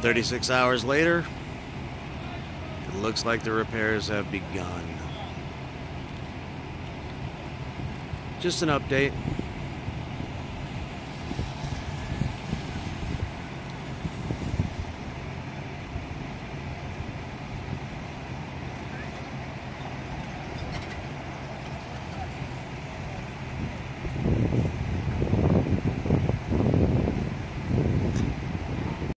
36 hours later, it looks like the repairs have begun. Just an update.